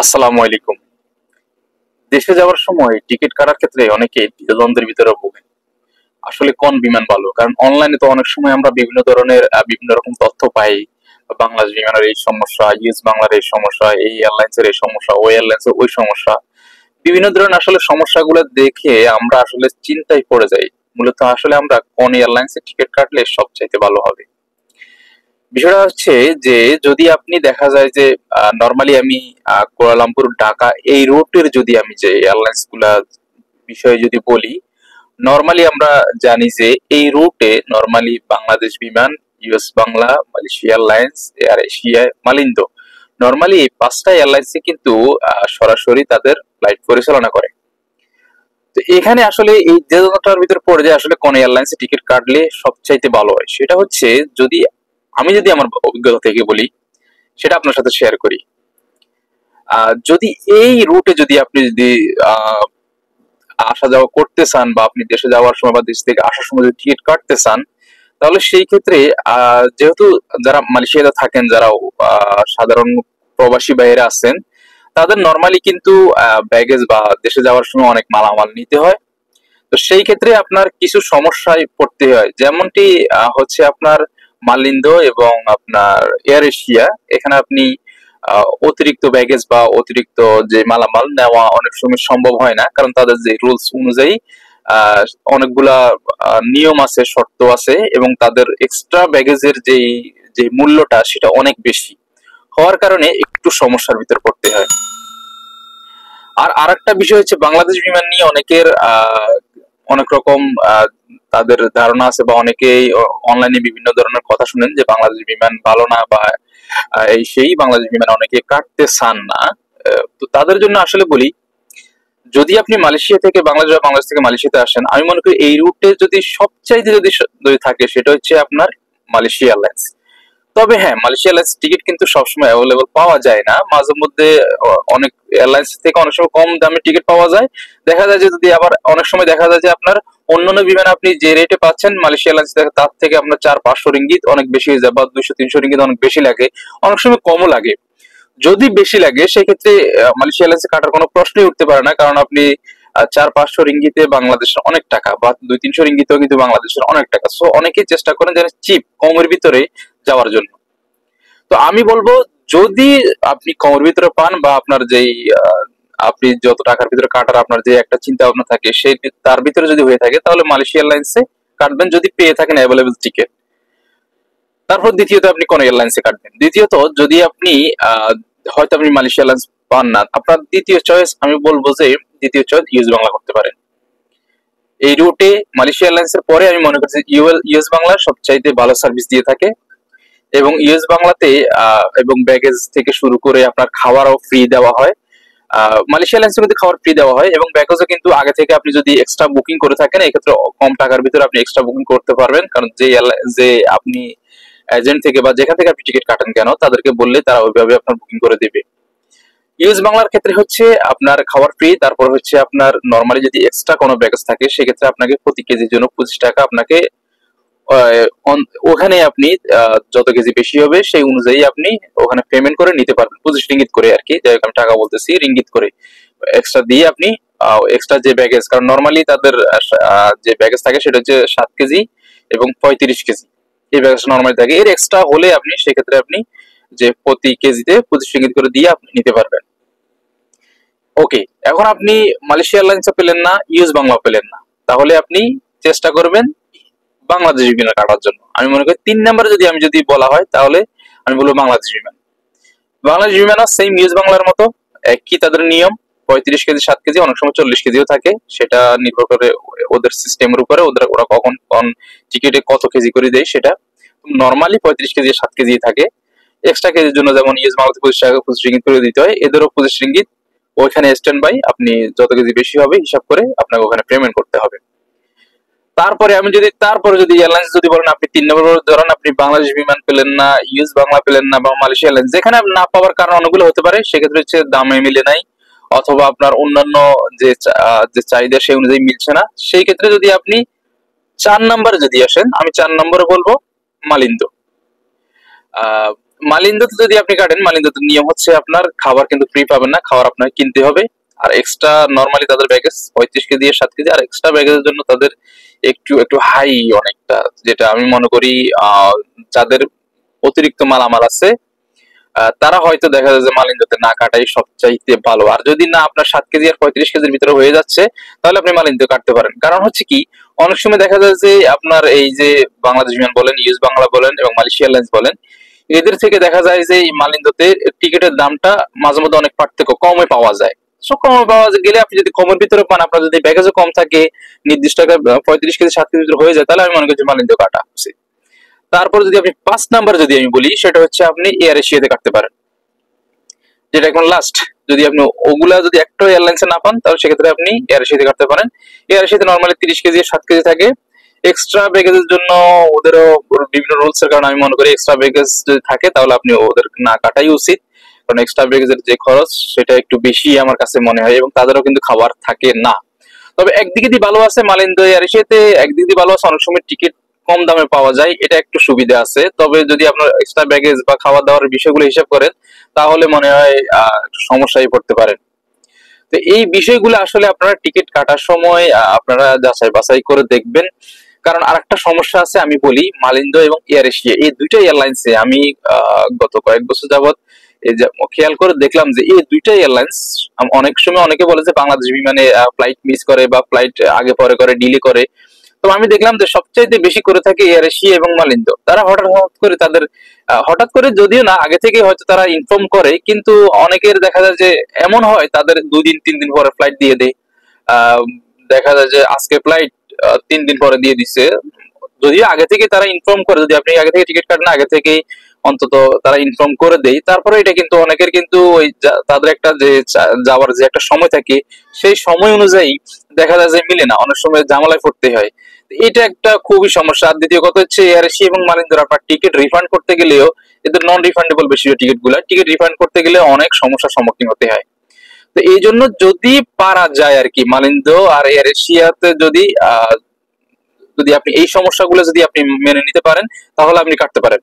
আসসালামু আলাইকুম। দেশে যাওয়ার সময় টিকিট কাটার ক্ষেত্রে অনেকে দ্বিধাদ্বন্দ্বের ভিতরে ভোগে। আসলে কোন বিমান ভালো? কারণ অনলাইনে তো অনেক সময় আমরা বিভিন্ন ধরনের বিভিন্ন রকম তথ্য পাই। বাংলাদেশ বিমানের এই সমস্যা, ইউএস বাংলার এই সমস্যা, এই এয়ারলাইন্সের এই সমস্যা, ওই এয়ারলাইন্সের ওই সমস্যা। বিভিন্ন ধরনের আসলে সমস্যাগুলো দেখে আমরা আসলে চিন্তায় পড়ে যাই। মূলত আসলে আমরা কোন এয়ারলাইন্সের টিকিট কাটলে সবচাইতে ভালো হবে? বিষয়টা হচ্ছে যে যদি আপনি দেখা যায় যে নর্মালি আমি আহ, কুয়ালালামপুর ঢাকা এই রুটের যদি আমি যে এয়ারলাইন্স বিষয়ে যদি বলি নর্মালি আমরা জানি যে এই রুটে normally Bangladesh Biman US Bangla Malaysia Airlines Air Asia Malindo normally এই পাঁচটা এয়ারলাইন্সে কিন্তু সরাসরি তাদের ফ্লাইট পরিচালনা করে। তো এখানে আসলে এই যে ভিতরে পড়ে যায় আসলে কোন এয়ারলাইন্সে টিকিট কাটলে সবচাইতে ভালো হয়। সেটা হচ্ছে যদি আমি যদি আমার অভিজ্ঞতা থেকে বলি, সেটা আপনার সাথে শেয়ার করি। যদি এই রুটে যদি আপনি যদি আসা যাওয়া করতে চান বা আপনি দেশে যাওয়ার সময় বা দেশ থেকে আসার সময় যদি টিকিট কাটতে চান, তাহলে সেই ক্ষেত্রে যেহেতু যারা মালয়েশিয়াতে থাকেন, যারা সাধারণ প্রবাসী বাইরে আছেন, তাদের নর্মালি কিন্তু ব্যাগেজ বা দেশে যাওয়ার সময় অনেক মালামাল নিতে হয়। তো সেই ক্ষেত্রে আপনার কিছু সমস্যায় পড়তে হয়। যেমনটি হচ্ছে আপনার মালিন্দ এবং আপনার এয়ার এশিয়া এখানে আপনি অতিরিক্ত ব্যাগেজ বা অতিরিক্ত যে মালামাল নেওয়া অনেক সময় সম্ভব হয় না, কারণ তাদের যে রুলস অনুযায়ী অনেকগুলা নিয়ম আছে, শর্ত আছে এবং তাদের এক্সট্রা ব্যাগেজের যে যে মূল্যটা সেটা অনেক বেশি। হওয়ার কারণে একটু সমস্যার ভিতর পড়তে হয়। আর আরেকটা বিষয় হচ্ছে বাংলাদেশ বিমান নিয়ে অনেকের অনেক রকম তাদের ধারণা আছে বা অনেকেই অনলাইনে বিভিন্ন ধরনের কথা শুনেন যে বাংলাদেশ বিমান ভালো না বা এই সেই বাংলাদেশ বিমান অনেকে কাটতে চান না। তো তাদের জন্য আসলে বলি, যদি আপনি মালয়েশিয়া থেকে বাংলাদেশ বা বাংলাদেশ থেকে মালয়েশিয়াতে আসেন, আমি মনে করি এই রুটে যদি সবচাইতে যদি যদি থাকে, সেটা হচ্ছে আপনার মালয়েশিয়া এয়ারলাইন্স তবে হ্যাঁ মালয়েশিয়া এয়ারলাইন্স টিকিট কিন্তু সবসময় অ্যাভেলেবল পাওয়া যায় না। মাঝে মধ্যে অনেক এয়ারলাইন্স থেকে অনেক সময় কম দামে টিকিট পাওয়া যায়। দেখা যায় যে যদি আবার অনেক সময় দেখা যায় যে আপনার অন্যান্য বিমান আপনি যে রেটে পাচ্ছেন মালয়েশিয়া এয়ারলাইন্স তার থেকে আপনার চার, পাঁচশো রিঙ্গিত অনেক বেশি হয়ে যায় বা দুইশো, তিনশো রিঙ্গিত অনেক বেশি লাগে। অনেক সময় কমও লাগে। যদি বেশি লাগে, সেক্ষেত্রে মালয়েশিয়া এয়ারলাইন্সে কাটার কোনো প্রশ্নই উঠতে পারে না। কারণ আপনি চার, পাঁচশো রিঙ্গিতে বাংলাদেশের অনেক টাকা বা দুই, তিনশো রিঙ্গিতেও কিন্তু বাংলাদেশের অনেক টাকা। সো অনেকেই চেষ্টা করেন যেন চিপ কমের ভিতরে যাওয়ার জন্য। তো আমি বলব, যদি আপনি কমের ভিতরে পান বা আপনার যেই আপনি যত টাকার ভিতরে কাটার আপনার যে একটা চিন্তা ভাবনা থাকে, সেই তার ভিতরে যদি হয়ে থাকে, তাহলে মালয়েশিয়া এয়ারলাইন্সে কাটবেন যদি পেয়ে থাকেন অ্যাভেলেবল টিকিট তারপর দ্বিতীয়ত আপনি কোন এয়ারলাইন্সে কাটবেন। দ্বিতীয়ত, যদি আপনি হয়তো আপনি মালয়েশিয়া এয়ারলাইন্স পান না, আপনার দ্বিতীয় চয়েস আমি বলব যে দ্বিতীয় চয়েস ইউএস বাংলা করতে পারেন। এই রুটে মালয়েশিয়া এয়ারলাইন্সের পরে আমি মনে করছি ইউএল ইউএস বাংলা সবচাইতে ভালো সার্ভিস দিয়ে থাকে। এবং ইউএস বাংলাতে এবং ব্যাগেজ থেকে শুরু করে আপনার খাওয়ারও ফ্রি দেওয়া হয়। মালয়েশিয়া এয়ারলাইন্সের মধ্যে খাওয়ার ফ্রি দেওয়া হয় এবং ব্যাগেজও কিন্তু আগে থেকে আপনি যদি এক্সট্রা বুকিং করে থাকেন, এক্ষেত্রে কম টাকার ভিতরে আপনি এক্সট্রা বুকিং করতে পারবেন। কারণ যে যে আপনি এজেন্ট থেকে বা যেখান থেকে আপনি টিকিট কাটেন কেন, তাদেরকে বললে তারা ওইভাবে আপনার বুকিং করে দেবে। ইউএস বাংলার ক্ষেত্রে হচ্ছে আপনার খাওয়ার ফ্রি তারপর হচ্ছে আপনার নর্মালি যদি এক্সট্রা কোনো ব্যাগেজ থাকে, সেক্ষেত্রে আপনাকে প্রতি কেজির জন্য পঁচিশ টাকা আপনাকে ওখানে আপনি যত কেজি বেশি হবে, সেই অনুযায়ী আপনি ওখানে পেমেন্ট করে নিতে পারবেন। পঁচিশ রিঙ্গিত করে আর কি। যাই আমি টাকা বলতেছি, রিঙ্গিত করে। এক্সট্রা দিয়ে আপনি এক্সট্রা যে ব্যাগেজ কারণ নর্মালি তাদের যে ব্যাগেজ থাকে সেটা হচ্ছে সাত কেজি এবং পঁয়ত্রিশ কেজি। এই ব্যাগেজ নর্মালি থাকে। এর এক্সট্রা হলে আপনি, সেক্ষেত্রে আপনি যে প্রতি কেজিতে পঁচিশ রিঙ্গিত করে দিয়ে আপনি নিতে পারবেন। ওকে এখন আপনি মালয়েশিয়া এয়ারলাইন্স পেলেন না ইউএস বাংলা পেলেন না। তাহলে আপনি চেষ্টা করবেন বাংলাদেশ বিমান কাটার জন্য। আমি মনে করি তিন নাম্বারে যদি আমি যদি বলা হয়, তাহলে আমি বলব বাংলাদেশ বিমান। বাংলাদেশ বিমানও সেম ইউএস বাংলার মতো। একই তাদের নিয়ম, পঁয়ত্রিশ কেজি, সাত কেজি, অনেক সময় চল্লিশ কেজিও থাকে। সেটা নির্ভর করে ওদের সিস্টেমের উপরে, ওদের ওরা কখন, কোন টিকিটে কত কেজি করে দেয় সেটা। নর্মালি পঁয়ত্রিশ কেজি, সাত কেজি থাকে। এক্সট্রা কেজির জন্য যেমন ইউএস বাংলাতে পঁচিশ টাকা পঁচিশ রিঙ্গিত করে দিতে হয়, এদেরও পঁচিশ রিঙ্গিত। ওইখানে স্ট্যান্ড বাই আপনি যত কেজি বেশি হবে, হিসাব করে আপনাকে ওখানে পেমেন্ট করতে হবে। তারপরে আমি যদি, তারপরে যদি এয়ারলাইন্স যদি বলেন, আপনি তিন নম্বর ধরেন, আপনি বাংলাদেশ বিমান পেলেন না, ইউএস বাংলা পেলেন না, বা মালয়েশিয়া এয়ারলাইন্স, যেখানে না পাওয়ার কারণ অনেকগুলো হতে পারে, সেক্ষেত্রে হচ্ছে দামে মিলে নাই, অথবা আপনার অন্যান্য যে যে চাহিদা সেই অনুযায়ী মিলছে না। সেই ক্ষেত্রে যদি আপনি চার নম্বরে যদি আসেন, আমি চার নম্বরে বলব মালিন্দ। মালিন্দাতে যদি আপনি কাটেন মালিন্দাতে নিয়ম হচ্ছে আপনার খাবার কিন্তু ফ্রি পাবেন না, খাবার আপনাকে কিনতে হবে। আর এক্সট্রা নর্মালি তাদের ব্যাগেজ পঁয়ত্রিশ কেজি সাত কেজি, আর এক্সট্রা ব্যাগেজের জন্য তাদের একটু একটু হাই অনেকটা, যেটা আমি মনে করি যাদের অতিরিক্ত মালামাল আছে তারা হয়তো দেখা যায় যে মালিন্দাতে না কাটাই সবচাইতে ভালো। আর যদি না আপনার সাত কেজি আর পঁয়ত্রিশ কেজির ভিতরে হয়ে যাচ্ছে, তাহলে আপনি মালিন্দ কাটতে পারেন। কারণ হচ্ছে কি, অনেক সময় দেখা যায় যে আপনার এই যে বাংলাদেশ বিমান বলেন ইউএস বাংলা বলেন এবং মালয়েশিয়া এয়ারলাইন্স বলেন, এদের থেকে দেখা যায় যে এই মালিন্দতে টিকিটের দামটা মাঝে মধ্যে অনেক পার্থক্য কমে পাওয়া যায়। গেলে আপনি যদি কমের ভিতরে পান, আপনার যদি ব্যাগেজও কম থাকে, নির্দিষ্ট পঁয়ত্রিশ কেজি, সাত কেজি ভিতরে হয়ে যায়, তাহলে আমি মনে করছি মালিন্দ কাটা উচিত। তারপর যদি আপনি পাঁচ নাম্বার যদি আমি বলি, সেটা হচ্ছে আপনি এয়ার এশিয়াতে কাটতে পারেন। যেটা এখন লাস্ট যদি আপনি ওগুলা যদি একটা এয়ারলাইন্সে না পান, তাহলে সেক্ষেত্রে আপনি এয়ার এশিয়াতে কাটতে পারেন। এয়ার এশিয়াতে নর্মালি তিরিশ কেজি, সাত কেজি থাকে। এক্সট্রা ব্যাগেজের জন্য ওদেরও বিভিন্ন রুলস এর কারণে আমি মনে করি এক্সট্রা ব্যাগেজ যদি থাকে, তাহলে আপনি ওদের না কাটাই উচিত। কারণ এক্সট্রা ব্যাগেজের যে খরচ, সেটা একটু বেশি আমার কাছে মনে হয় এবং তাদেরও কিন্তু খাবার থাকে না। তবে একদিকে দিয়ে ভালো আছে মালিন্দ এয়ার এশিয়াতে, একদিকে দিয়ে ভালো আছে অনেক সময় টিকিট কম দামে পাওয়া যায়, এটা একটু সুবিধা আছে। তবে যদি আপনার এক্সট্রা ব্যাগেজ বা খাওয়া দাওয়ার বিষয়গুলো হিসাব করেন, তাহলে মনে হয় সমস্যায় পড়তে পারেন। তো এই বিষয়গুলো আসলে আপনারা টিকিট কাটার সময় আপনারা যাচাই বাছাই করে দেখবেন। কারণ আর একটা সমস্যা আছে, আমি বলি মালিন্দ এবং এয়ার এশিয়া। এই দুইটা এয়ারলাইন্সে আমি গত কয়েক বছর যাবৎ খেয়াল করে দেখলাম যে এই দুইটা এয়ারলাইন্স অনেক সময় অনেকে বলে যে বাংলাদেশ বিমানে ফ্লাইট মিস করে বা ফ্লাইট আগে পরে করে ডিলে করে। তো আমি দেখলাম যে সবচাইতে বেশি করে থাকে এয়ার এশিয়া এবং মালিন্দ তারা হঠাৎ হঠাৎ করে তাদের হঠাৎ করে যদিও না, আগে থেকে হয়তো তারা ইনফর্ম করে, কিন্তু অনেকের দেখা যায় যে এমন হয়, তাদের দুই দিন তিন দিন পরে ফ্লাইট দিয়ে দেয়। দেখা যায় যে আজকে ফ্লাইট তিন দিন পরে দিয়ে দিচ্ছে যদিও আগে থেকে তারা ইনফর্ম করে, যদি আপনি আগে থেকে টিকিট কাটেন, আগে থেকে অন্তত তারা ইনফর্ম করে দেয় তারপরে এটা কিন্তু অনেকের কিন্তু ওই তাদের একটা যে যাওয়ার যে একটা সময় থাকে, সেই সময় অনুযায়ী দেখা যায় যে মিলে না, অনেক সময় জামালায় পড়তে হয়। এটা একটা খুবই সমস্যা। আর দ্বিতীয় কথা হচ্ছে এশিয়া এবং মালিন্দ্র আপনার টিকিট রিফান্ড করতে গেলেও এদের নন রিফান্ডেবল বেশি টিকিটগুলা টিকিট রিফান্ড করতে গেলে অনেক সমস্যার সম্মুখীন হতে হয়। তো এই জন্য যদি পারা যায় আর কি মালিন্দ আর এয়ার এশিয়াতে যদি যদি আপনি এই সমস্যাগুলো যদি আপনি মেনে নিতে পারেন, তাহলে আপনি কাটতে পারেন।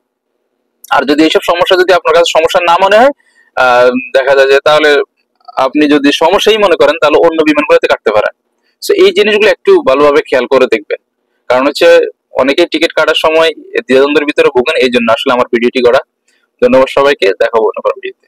আর যদি এইসব সমস্যা যদি আপনার কাছে সমস্যা না মনে হয় দেখা যায় যে তাহলে আপনি যদি সমস্যাই মনে করেন, তাহলে অন্য বিমানগুলোতে কাটতে পারেন। তো এই জিনিসগুলো একটু ভালোভাবে খেয়াল করে দেখবেন। কারণ হচ্ছে অনেকেই টিকিট কাটার সময় দ্বিধাদ্বন্দ্বের ভিতরে ভুগেন এই জন্য আসলে আমার ভিডিওটি করা। ধন্যবাদ সবাইকে, দেখাবো অন্য ভিডিওতে।